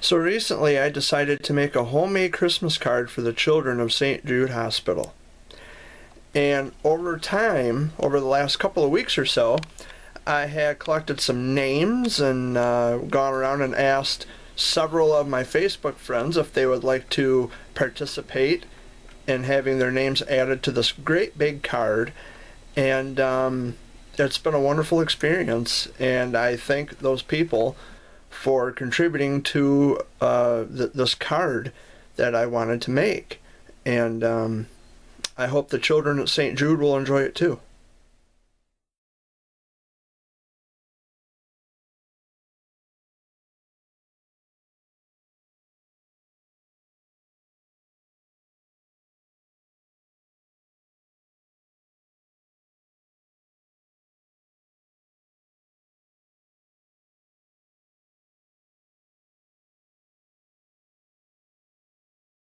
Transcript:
So recently I decided to make a homemade Christmas card for the children of St. Jude Hospital. And over time, over the last couple of weeks or so, I had collected some names and uh, gone around and asked several of my Facebook friends if they would like to participate in having their names added to this great big card. And um, it's been a wonderful experience. And I thank those people for contributing to uh, th- this card that I wanted to make. And um, I hope the children at St. Jude will enjoy it too.